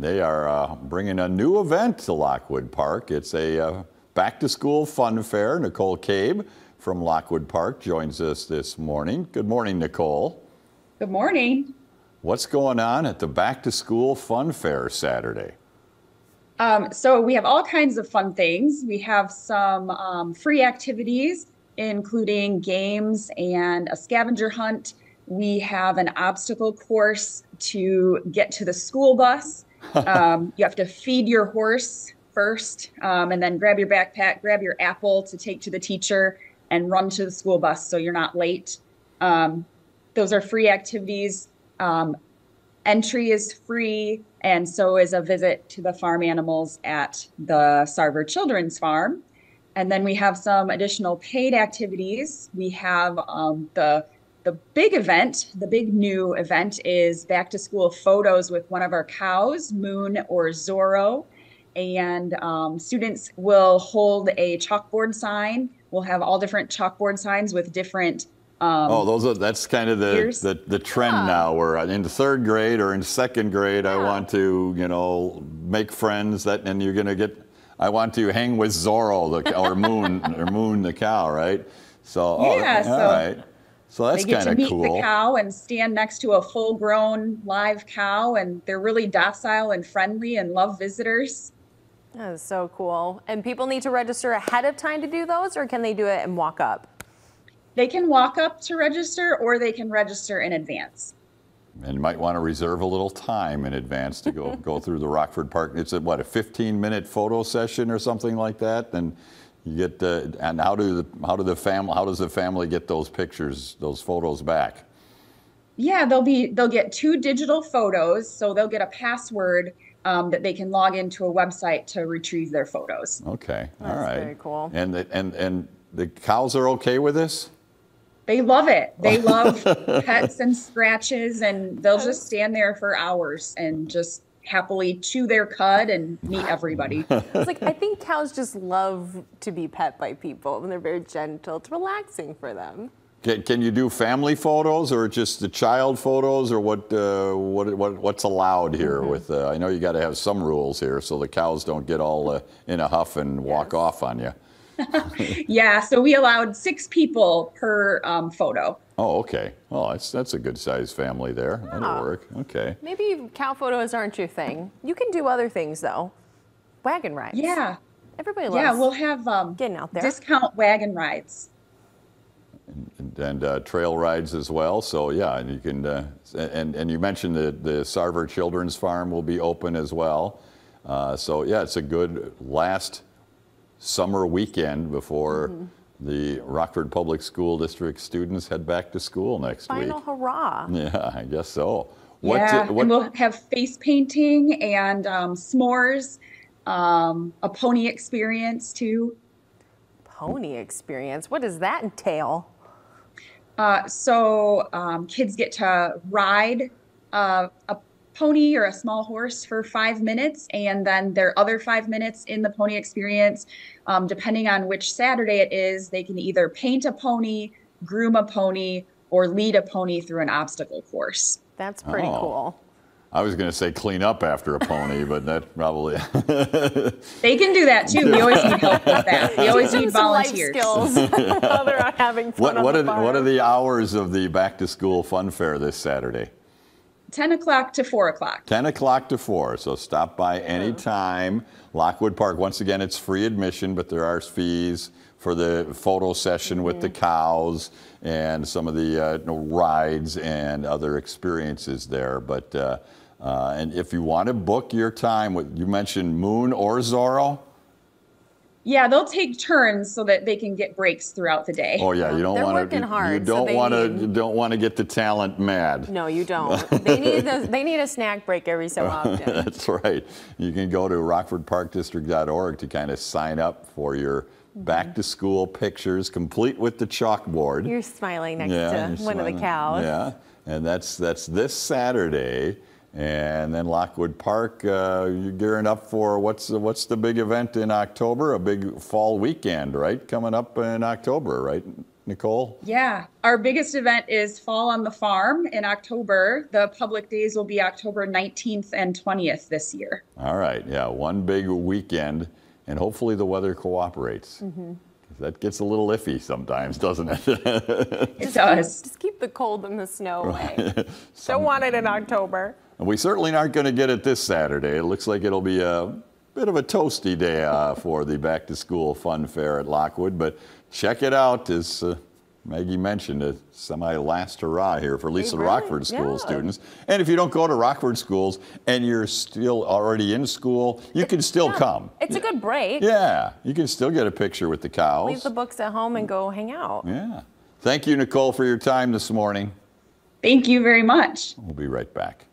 They are uh, bringing a new event to Lockwood Park. It's a uh, back to school fun fair. Nicole Cabe from Lockwood Park joins us this morning. Good morning, Nicole. Good morning. What's going on at the back to school fun fair Saturday? Um, so we have all kinds of fun things. We have some um, free activities, including games and a scavenger hunt. We have an obstacle course to get to the school bus um, you have to feed your horse first, um, and then grab your backpack, grab your apple to take to the teacher, and run to the school bus so you're not late. Um, those are free activities. Um, entry is free, and so is a visit to the farm animals at the Sarver Children's Farm. And then we have some additional paid activities. We have um, the the big event, the big new event is back to school photos with one of our cows, Moon or Zorro. And um, students will hold a chalkboard sign. We'll have all different chalkboard signs with different. Um, oh, those are that's kind of the the, the, trend yeah. now. Where in the third grade or in second grade, yeah. I want to you know make friends that, and you're gonna get. I want to hang with Zorro the, or Moon or Moon the cow, right? So oh, yeah, all so, right. So that's kind of cool. They get to meet the cow and stand next to a full-grown live cow, and they're really docile and friendly and love visitors. That is so cool. And people need to register ahead of time to do those, or can they do it and walk up? They can walk up to register, or they can register in advance. And you might want to reserve a little time in advance to go go through the Rockford Park. It's a, what a 15-minute photo session or something like that, and you get uh, and how do the how do the family how does the family get those pictures those photos back? Yeah, they'll be they'll get two digital photos, so they'll get a password um, that they can log into a website to retrieve their photos. Okay, all That's right, very cool. And the, and and the cows are okay with this. They love it. They love pets and scratches, and they'll just stand there for hours and just happily chew their cud and meet everybody. it's like I think cows just love to be pet by people and they're very gentle. It's relaxing for them. Can, can you do family photos or just the child photos or what uh, what, what what's allowed here mm -hmm. with uh, I know you got to have some rules here so the cows don't get all uh, in a huff and walk off on you. yeah, so we allowed six people per um, photo. Oh, okay. Well, that's that's a good sized family there. Yeah. That'll work. Okay. Maybe cow photos aren't your thing. You can do other things though. Wagon rides. Yeah. Everybody loves. Yeah, we'll have um, getting out there. Discount wagon rides. And, and uh, trail rides as well. So yeah, and you can. Uh, and and you mentioned the the Sarver Children's Farm will be open as well. Uh, so yeah, it's a good last summer weekend before. Mm -hmm the Rockford Public School District students head back to school next Final week. Final hurrah. Yeah, I guess so. What yeah, what, and we'll have face painting and um, s'mores, um, a pony experience too. Pony experience? What does that entail? Uh, so um, kids get to ride uh, a pony or a small horse for five minutes, and then their other five minutes in the pony experience, um, depending on which Saturday it is, they can either paint a pony, groom a pony, or lead a pony through an obstacle course. That's pretty oh. cool. I was going to say clean up after a pony, but that probably. they can do that too. We always need help with that. We always need volunteers. Life skills while they're out having fun. What, what, are, what are the hours of the back to school fun fair this Saturday? 10 o'clock to 4 o'clock. 10 o'clock to 4. So stop by anytime. Lockwood Park, once again, it's free admission, but there are fees for the photo session with the mm-hmm. cows and some of the uh, you know, rides and other experiences there. But uh, uh, and if you want to book your time, you mentioned Moon or Zorro. Yeah, they'll take turns so that they can get breaks throughout the day. Oh yeah, you don't want to. You, you don't so want to. You don't want to get the talent mad. No, you don't. they need a, they need a snack break every so often. That's right. You can go to rockfordparkdistrict.org to kind of sign up for your mm-hmm. back to school pictures, complete with the chalkboard. You're smiling next yeah, to one smiling. of the cows. Yeah, and that's that's this Saturday. And then Lockwood Park, uh, you're gearing up for what's the, what's the big event in October? A big fall weekend, right? Coming up in October, right? Nicole? Yeah, our biggest event is Fall on the Farm in October. The public days will be October 19th and 20th this year. All right, yeah, one big weekend, and hopefully the weather cooperates. That gets a little iffy sometimes, doesn't it? It does. Just keep the cold and the snow away. Don't want it in October. And we certainly aren't going to get it this Saturday. It looks like it'll be a bit of a toasty day uh, for the back to school fun fair at Lockwood. But check it out, as uh, Maggie mentioned, a semi last hurrah here for at least the really- Rockford school yeah. students. And if you don't go to Rockford schools and you're still already in school, you can still come. It's a good break. Yeah, you can still get a picture with the cows. Leave the books at home and go hang out. yeah. Thank you, Nicole, for your time this morning. Thank you very much. We'll be right back.